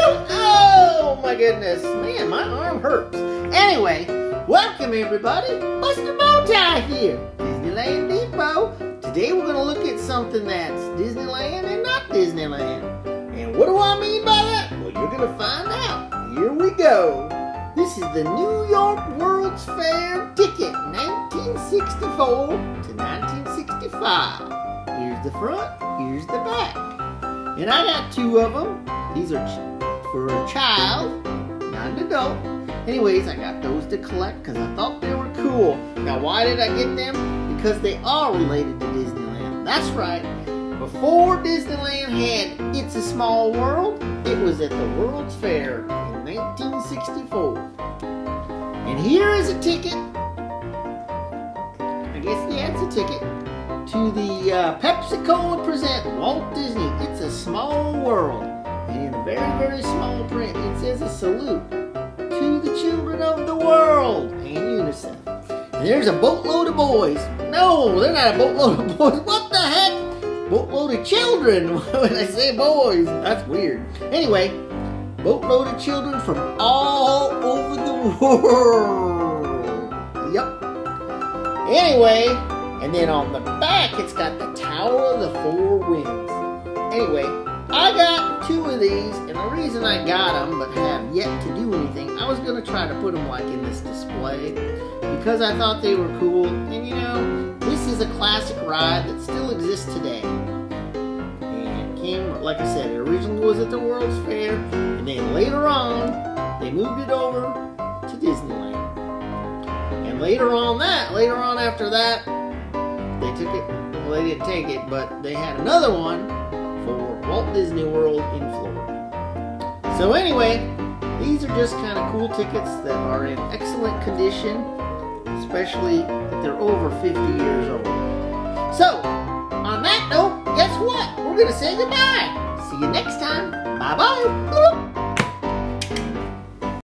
oh my goodness. Man, my arm hurts. Anyway, welcome everybody. Buster Bowtie here. Disneyland Depot. Today we're going to look at something that's Disneyland and not Disneyland. And what do I mean by that? Well, you're going to find out. Here we go. This is the New York World's Fair ticket, 1964 to 1965. Here's the front, here's the back. And I got two of them. These are for a child, not an adult. Anyways, I got those to collect because I thought they were cool. Now, why did I get them? Because they are related to Disneyland. That's right. Before Disneyland had It's a Small World, it was at the World's Fair in 1964. And here is a ticket. I guess, yeah, it's a ticket to the uh, PepsiCo present Walt Disney It's a Small World. In very, very small print, it says a salute to the children of the world and UNICEF. And there's a boatload of boys. No, they're not a boatload of boys. What the heck? Boatload of children when I say boys. That's weird. Anyway, boatload of children from all over the world. Yep. Anyway, and then on the back, it's got the Tower of the Four Winds. Anyway, I got two of these, and the reason I got them but have yet to do anything, I was going to try to put them like in this display because I thought they were cool. And you know, this is a classic ride that still exists today. And came, like I said, it originally was at the World's Fair, and then later on, they moved it over to Disneyland. And later on that, later on after that, they took it, well they didn't take it, but they had another one for Walt Disney World in Florida. So anyway, these are just kind of cool tickets that are in excellent condition, especially if they're over 50 years old. So, on that note, guess what? We're going to say goodbye. See you next time. Bye-bye.